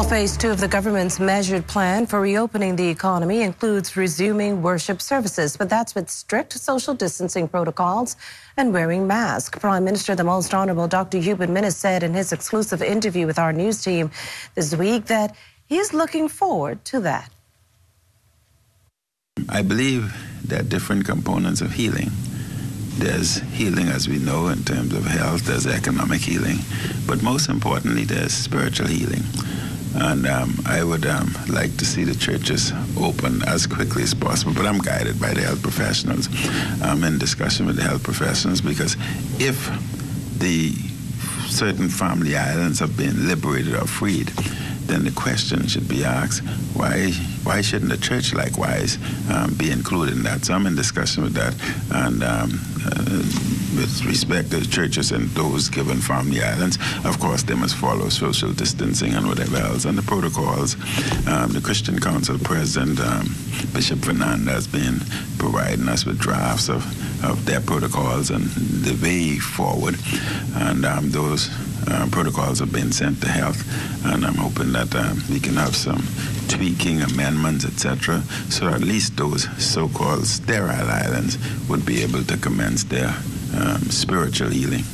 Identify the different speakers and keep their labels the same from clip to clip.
Speaker 1: Well, phase two of the government's measured plan for reopening the economy includes resuming worship services, but that's with strict social distancing protocols and wearing masks. Prime Minister, the Most Honorable Dr. Hubert Minnis, said in his exclusive interview with our news team this week that he is looking forward to that.
Speaker 2: I believe there are different components of healing. There's healing, as we know, in terms of health, there's economic healing, but most importantly, there's spiritual healing. And um, I would um, like to see the churches open as quickly as possible. But I'm guided by the health professionals. I'm in discussion with the health professionals because if the certain family islands have been liberated or freed, then the question should be asked, why why shouldn't the church likewise um, be included in that? So I'm in discussion with that. And um, uh, with respect to churches and those given from the islands, of course, they must follow social distancing and whatever else and the protocols. Um, the Christian Council President, um, Bishop Fernander, has been providing us with drafts of, of their protocols and the way forward. And um, those uh, protocols have been sent to health, and I'm hoping that um, we can have some tweaking, amendments, etc., so at least those so-called sterile islands would be able to commence their um, spiritual healing.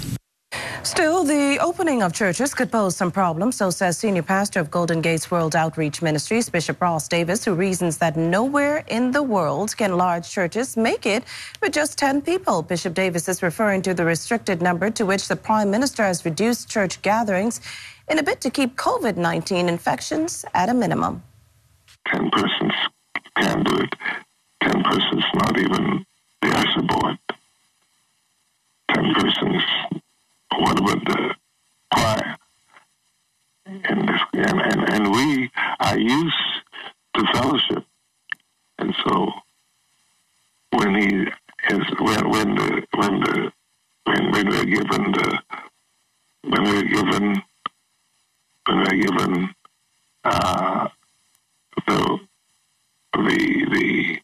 Speaker 1: Still, the opening of churches could pose some problems, so says senior pastor of Golden Gates World Outreach Ministries, Bishop Ross Davis, who reasons that nowhere in the world can large churches make it with just 10 people. Bishop Davis is referring to the restricted number to which the Prime Minister has reduced church gatherings in a bid to keep COVID 19 infections at a minimum.
Speaker 3: 10 persons can do it. 10 persons, not even the usher board. 10 persons what about the choir? And, this, and, and, and we are used to fellowship. And so when he is when when the when the when, when we're given the when we're given when we're given uh, the the the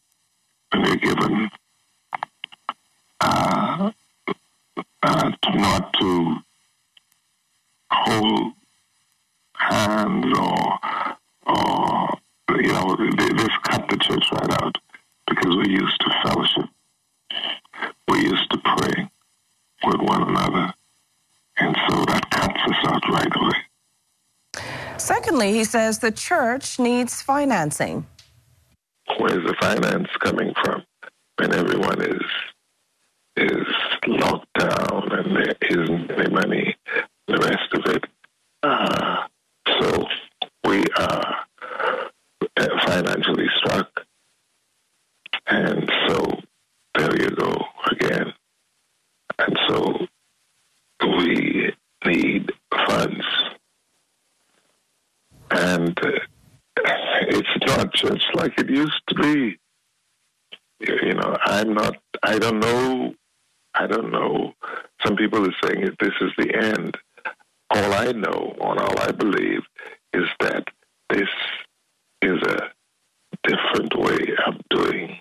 Speaker 3: when we're given uh, uh, not to hold hands or, or you know, they, they've cut the church right out because we're used to fellowship. We're used to praying with one another. And so that cuts us out right away.
Speaker 1: Secondly, he says the church needs financing.
Speaker 3: Where's the finance coming from when everyone is is locked down and there isn't any money, the rest of it. Uh, so we are financially struck. And so there you go again. And so we need funds. And uh, it's not just like it used to be. You know, I'm not, I don't know I don't know. Some people are saying that this is the end. All I know and all I believe is that this is a different way of doing